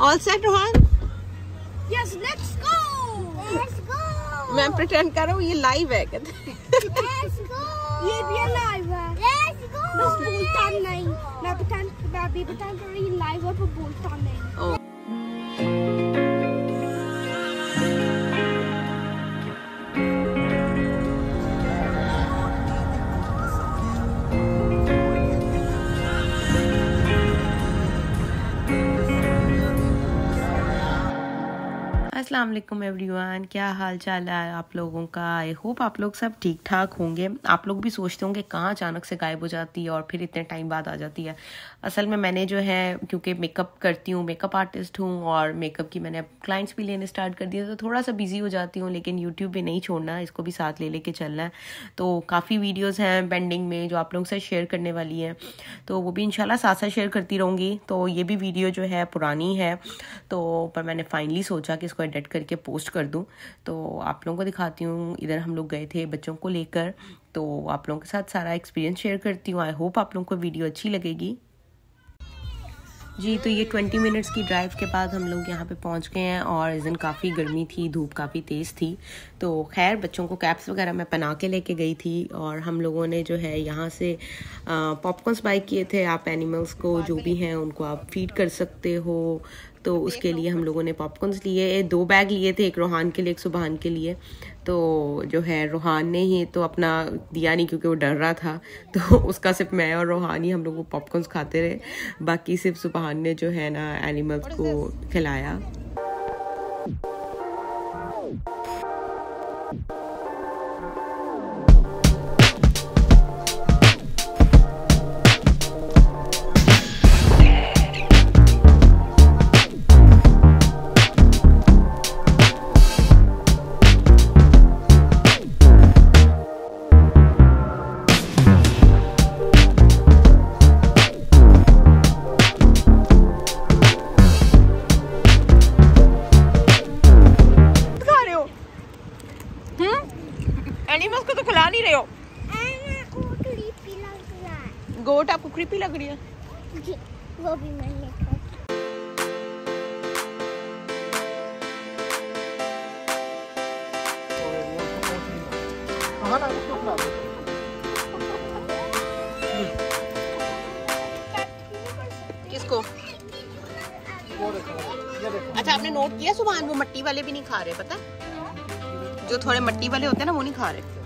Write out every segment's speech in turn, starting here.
All set Rohan Yes, let's go. Let's go. मैं pretend कर रहा हूँ ये लाइव है कहते Let's go. ये भी लाइव है. Let's go. बस बोलता नहीं. मैं बता मैं भी बता रही लाइव है पर बोलता नहीं. ओ अस्सलाम वालेकुम एवरीवन क्या हाल चाल है आप लोगों का? आई होप आप लोग सब ठीक ठाक होंगे। आप लोग भी सोचते होंगे कहाँ अचानक से गायब हो जाती है और फिर इतने टाइम बाद आ जाती है। असल में मैंने जो है, क्योंकि मेकअप करती हूँ मेकअप आर्टिस्ट हूँ और मेकअप की मैंने क्लाइंट्स भी लेने स्टार्ट कर दिए तो थोड़ा सा बिज़ी हो जाती हूँ, लेकिन यूट्यूब भी नहीं छोड़ना, इसको भी साथ ले लेके चलना है। तो काफ़ी वीडियोज़ हैं पेंडिंग में जो आप लोगों से शेयर करने वाली हैं। तो वो भी इंशाल्लाह साथ साथ शेयर करती रहूँगी। तो ये भी वीडियो जो है, पुरानी है। तो पर मैंने फाइनली सोचा कि इसको एडिट करके पोस्ट कर दूँ। तो आप लोगों को दिखाती हूँ, इधर हम लोग गए थे बच्चों को लेकर। तो आप लोगों के साथ सारा एक्सपीरियंस शेयर करती हूँ। आई होप आप लोगों को वीडियो अच्छी लगेगी। जी तो ये ट्वेंटी मिनट्स की ड्राइव के बाद हम लोग यहाँ पे पहुँच गए हैं और इस दिन काफ़ी गर्मी थी, धूप काफ़ी तेज़ थी। तो खैर, बच्चों को कैप्स वगैरह मैं पहना के लेके गई थी और हम लोगों ने जो है यहाँ से पॉपकॉर्न्स बाई किए थे। आप एनिमल्स को, जो भी हैं, उनको आप फ़ीड कर सकते हो। तो उसके लिए हम लोगों ने पॉपकॉर्नस लिए दो बैग लिए थे एक रोहान के लिए एक सुबहान के लिए। तो जो है रोहान ने ही तो अपना दिया नहीं क्योंकि वो डर रहा था। तो उसका सिर्फ़ मैं और रोहान ही हम लोग वो पॉपकॉर्नस खाते रहे। बाकी सिर्फ़ सुबहान ने जो है ना एनिमल्स को खिलाया। आपको क्रीपी लग रही है? जी, वो भी मैंने खाया. किसको? अच्छा आपने नोट किया सुबह? वो मट्टी वाले भी नहीं खा रहे पता? जो थोड़े मट्टी वाले होते हैं ना वो नहीं खा रहे।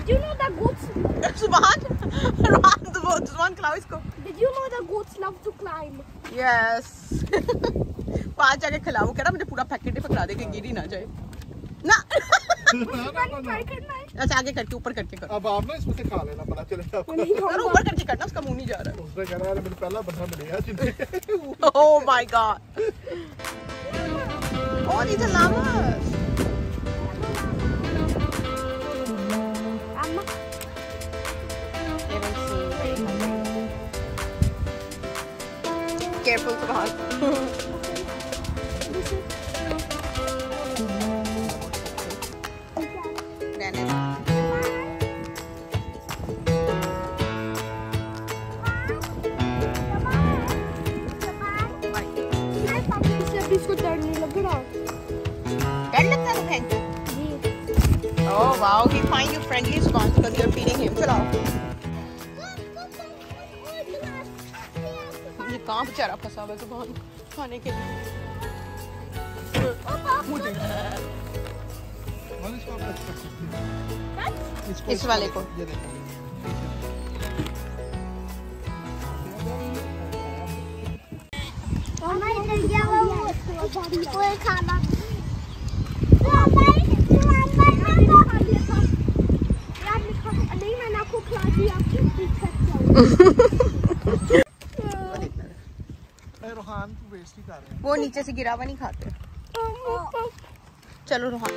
Did you know that goats? तो वो सुबहान खिलाओ इसको Did you know that goats love to climb? Yes पाँच आगे खिलाओ कह रहा मुझे पूरा पैकेट ही पकड़ा दे कि गिर ही ना जाए ना करना है. अच्छा आगे करके ऊपर करके करो अब आप ना इसमें से खा लेना पता चलेगा आपको नहीं करो ऊपर करके करना उसका मुँह नहीं जा रहा उसने कह रहा है मेरे पहला बंदा मिलेगा जिन्हें Oh my god. Oh, these are llamas. Careful, Subhan. मैं पापा की से इसको डर नहीं लग रहा. डर लगता है thank you ji. Oh wow, he find you friendly Subhan because you're feeding him. चलाओ कहाँ बेचारा फंसा हुआ है सुबहान खाने के लिए। इसको सकते हैं। इस वाले को। ये देखो। खाना नहीं। मैंने आपको खिला दिया ए, रोहान तू वेस्ट ही कर रहे वो नीचे से गिरा हुआ नहीं खाते। चलो रोहान।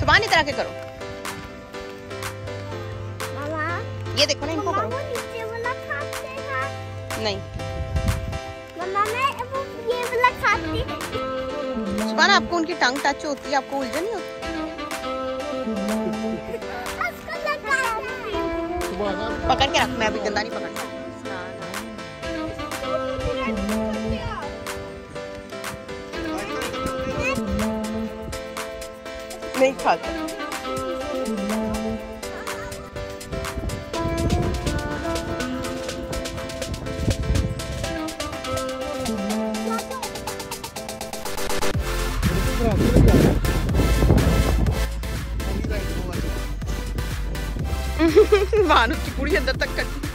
सुबहान इधर आके करो। ये देखो ना इनको करो नहीं। मामा मैं वो ये वाला खाती सुबहान आपको उनकी टंग टच होती है आपको उलझन नहीं होती? पकड़ के रख मैं अभी गंदा नहीं पकड़ता। नहीं खाता। वाहन की पूरी अंदर तक कर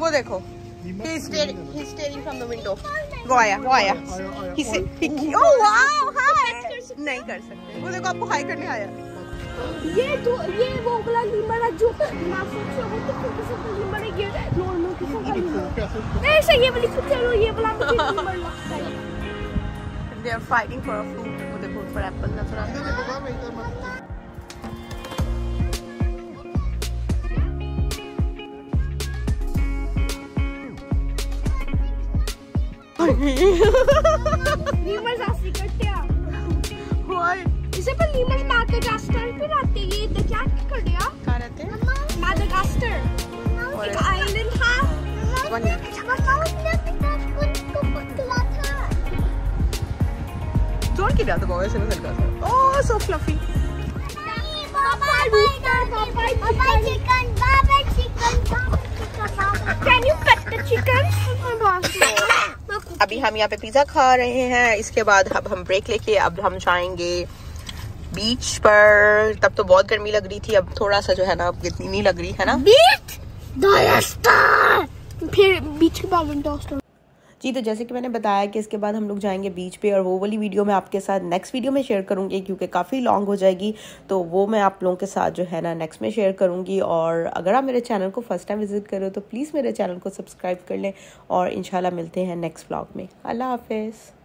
वो देखो He's staring, he's staring from the window. वो आया, वो आया. He said, oh wow, hi. नहीं कर सकते. वो देखो आपको हाई करने आया. ये तो ये वो वाला लीमर है जो मैं सोच रहा तो किसी का लीमर है ये नॉर्मल किसी का लीमर है ऐसा ये वाली पिक्चर हो ये वाला लीमर लगता है They are fighting for a fruit. वो देखो ऊपर एप्पल नज़र आ रहा है. लीमर जास्ती करते हैं? इसे पर लीमर मैडागास्कर पे रहते हैं ये इधर क्या कर दिया कहाँ रहते हैं? मैडागास्कर एक आइलैंड है One जोड़ के डाल दो ऐसे में हल्का सा. Oh, so fluffy. Can हम यहाँ पे पिज्जा खा रहे हैं। इसके बाद अब हम ब्रेक लेके अब हम जाएँगे बीच पर। तब तो बहुत गर्मी लग रही थी, अब थोड़ा सा जो है ना, अब इतनी नहीं लग रही, है ना? बीच फिर बीच के बाद जी तो जैसे कि मैंने बताया कि इसके बाद हम लोग जाएँगे बीच पे और वो वाली वीडियो मैं आपके साथ नेक्स्ट वीडियो में शेयर करूँगी क्योंकि काफ़ी लॉन्ग हो जाएगी तो वो मैं आप लोगों के साथ जो है ना नेक्स्ट में शेयर करूँगी और अगर आप मेरे चैनल को फ़र्स्ट टाइम विज़िट करो तो प्लीज़ मेरे चैनल को सब्सक्राइब कर लें और इन मिलते हैं नेक्स्ट ब्लॉग में। अल्लाह हाफिज़।